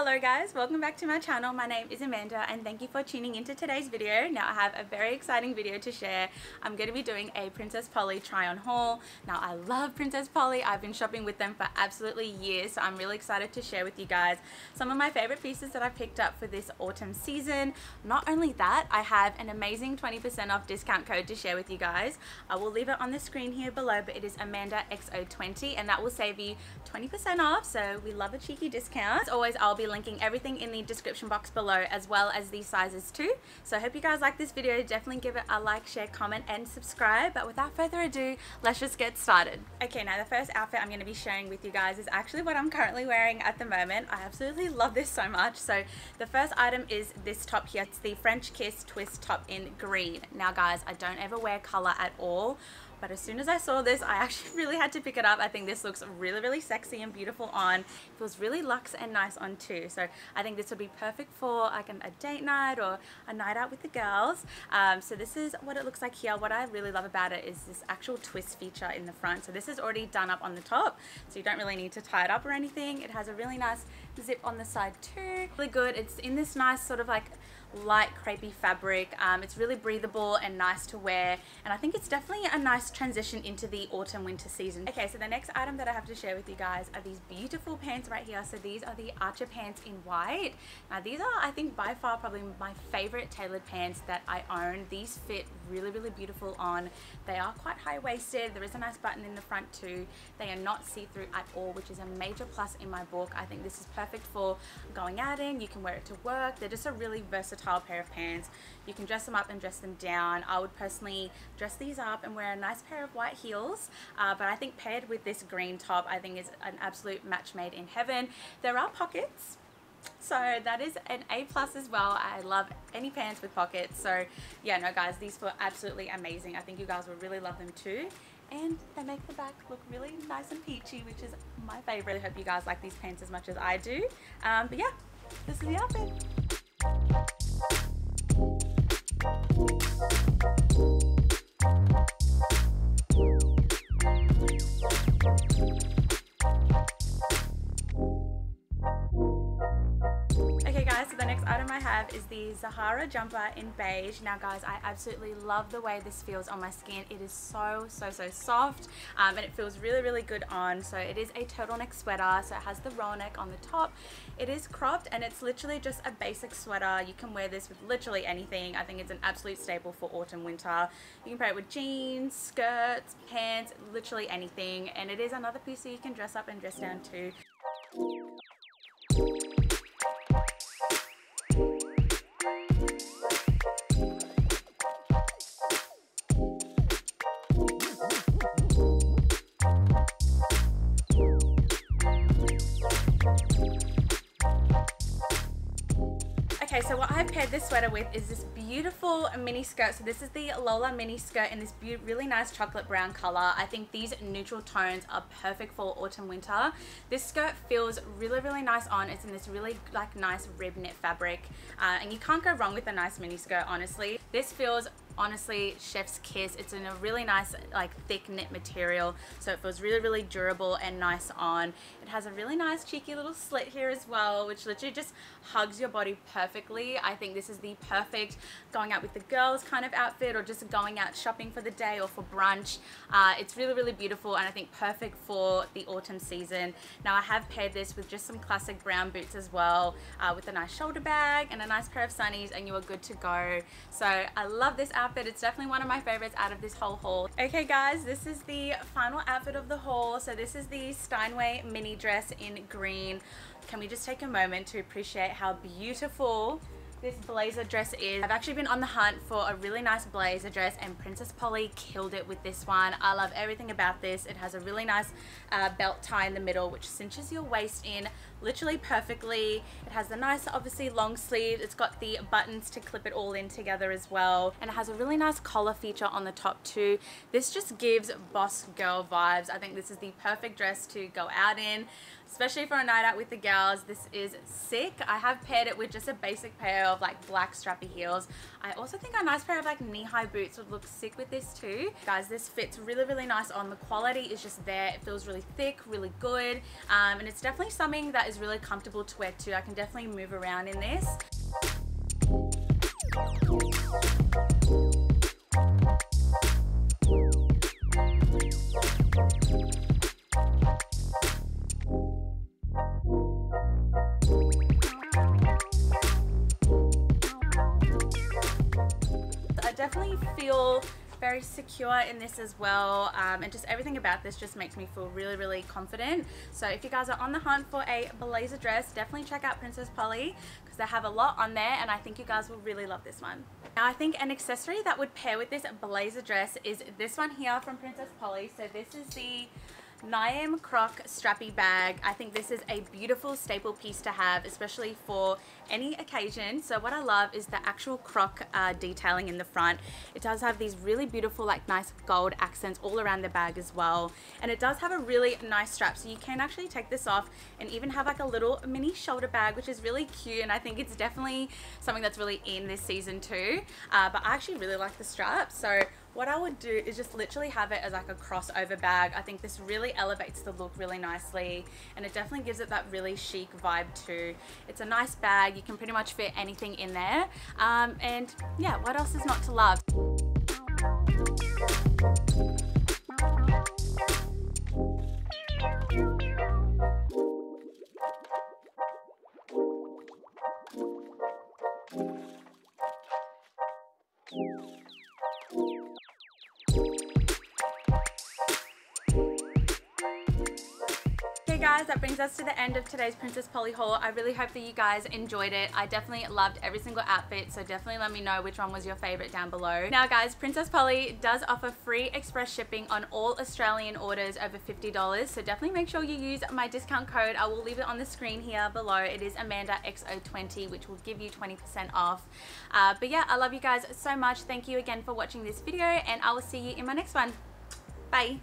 Hello guys, welcome back to my channel. My name is Amanda and thank you for tuning into today's video. Now I have a very exciting video to share. I'm going to be doing a Princess Polly try on haul. Now I love Princess Polly. I've been shopping with them for absolutely years so I'm really excited to share with you guys some of my favorite pieces that I picked up for this autumn season. Not only that, I have an amazing 20% off discount code to share with you guys. I will leave it on the screen here below but it is AmandaXO20 and that will save you 20% off so we love a cheeky discount. As always I'll be linking everything in the description box below as well as these sizes too. So I hope you guys like this video. Definitely give it a like, share, comment and subscribe. But without further ado, let's just get started. Okay, now the first outfit I'm going to be sharing with you guys is actually what I'm currently wearing at the moment. I absolutely love this so much. So the first item is this top here. It's the French Kiss twist top in green. Now guys, I don't ever wear color at all but as soon as I saw this I actually really had to pick it up. I think this looks really really sexy and beautiful on it feels really luxe and nice on too. So I think this would be perfect for like a date night or a night out with the girls. Um, so this is what it looks like here. What I really love about it is this actual twist feature in the front. So this is already done up on the top so you don't really need to tie it up or anything. It has a really nice zip on the side too. Really good. It's in this nice sort of like light crepey fabric. Um, it's really breathable and nice to wear and I think it's definitely a nice transition into the autumn winter season. Okay so the next item that I have to share with you guys are these beautiful pants right here. So these are the Archer pants in white. Now these are I think by far probably my favorite tailored pants that I own. These fit really really beautiful on. They are quite high-waisted. There is a nice button in the front too. They are not see-through at all which is a major plus in my book. I think this is perfect for going out in. You can wear it to work. They're just a really versatile pair of pants. You can dress them up and dress them down. I would personally dress these up and wear a nice pair of white heels, uh, but I think paired with this green top, I think is an absolute match made in heaven. There are pockets, so that is an A plus as well. I love any pants with pockets. So yeah, no guys, these were absolutely amazing. I think you guys will really love them too. And they make the back look really nice and peachy, which is my favorite. I hope you guys like these pants as much as I do. Um, but yeah, this is the outfit. Have is the Zahara jumper in beige. Now guys, I absolutely love the way this feels on my skin. It is so, so, so soft um, and it feels really, really good on. So it is a turtleneck sweater. So it has the roll neck on the top. It is cropped and it's literally just a basic sweater. You can wear this with literally anything. I think it's an absolute staple for autumn, winter. You can pair it with jeans, skirts, pants, literally anything. And it is another piece that you can dress up and dress down too. So what I've paired this sweater with is this beautiful mini skirt. So this is the Lola mini skirt in this really nice chocolate brown color. I think these neutral tones are perfect for autumn winter. This skirt feels really, really nice on. It's in this really like nice rib knit fabric. Uh, and you can't go wrong with a nice mini skirt, honestly. This feels honestly chef's kiss it's in a really nice like thick knit material. So it feels really really durable and nice on. It has a really nice cheeky little slit here as well which literally just hugs your body perfectly. I think this is the perfect going out with the girls kind of outfit or just going out shopping for the day or for brunch. Uh, it's really really beautiful and I think perfect for the autumn season. Now I have paired this with just some classic brown boots as well uh, with a nice shoulder bag and a nice pair of sunnies and you are good to go. So I love this outfit outfit. It's definitely one of my favorites out of this whole haul. Okay guys, this is the final outfit of the haul. So this is the Steinway mini dress in green. Can we just take a moment to appreciate how beautiful this blazer dress is. I've actually been on the hunt for a really nice blazer dress and Princess Polly killed it with this one. I love everything about this. It has a really nice uh, belt tie in the middle which cinches your waist in literally perfectly. It has the nice obviously long sleeve. It's got the buttons to clip it all in together as well and it has a really nice collar feature on the top too. This just gives boss girl vibes. I think this is the perfect dress to go out in especially for a night out with the gals. This is sick. I have paired it with just a basic pair of like black strappy heels. I also think a nice pair of like knee-high boots would look sick with this too. Guys, this fits really, really nice on. The quality is just there. It feels really thick, really good. Um, and it's definitely something that is really comfortable to wear too. I can definitely move around in this. Definitely feel very secure in this as well um, and just everything about this just makes me feel really really confident. So if you guys are on the hunt for a blazer dress definitely check out Princess Polly because they have a lot on there and I think you guys will really love this one. Now I think an accessory that would pair with this blazer dress is this one here from Princess Polly. So this is the Niamh Croc strappy bag. I think this is a beautiful staple piece to have, especially for any occasion. So what I love is the actual croc uh, detailing in the front. It does have these really beautiful, like nice gold accents all around the bag as well. And it does have a really nice strap. So you can actually take this off and even have like a little mini shoulder bag, which is really cute. And I think it's definitely something that's really in this season too. Uh, but I actually really like the strap. So what I would do is just literally have it as like a crossover bag. I think this really elevates the look really nicely and it definitely gives it that really chic vibe too. It's a nice bag. You can pretty much fit anything in there. Um, and yeah, what else is not to love? Guys, that brings us to the end of today's Princess Polly haul. I really hope that you guys enjoyed it. I definitely loved every single outfit, so definitely let me know which one was your favorite down below. Now guys, Princess Polly does offer free express shipping on all Australian orders over $50, so definitely make sure you use my discount code. I will leave it on the screen here below. It is Amanda AmandaXO20, which will give you 20% off. Uh, but yeah, I love you guys so much. Thank you again for watching this video, and I will see you in my next one. Bye.